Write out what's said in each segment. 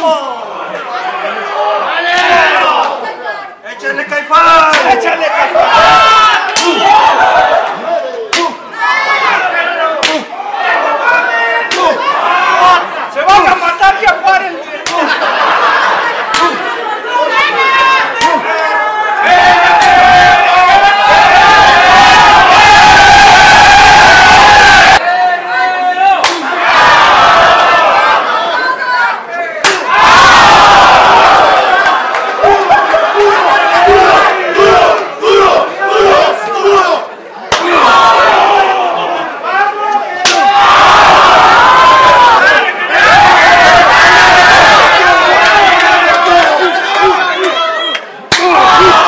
Come on!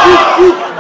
Woo, woo.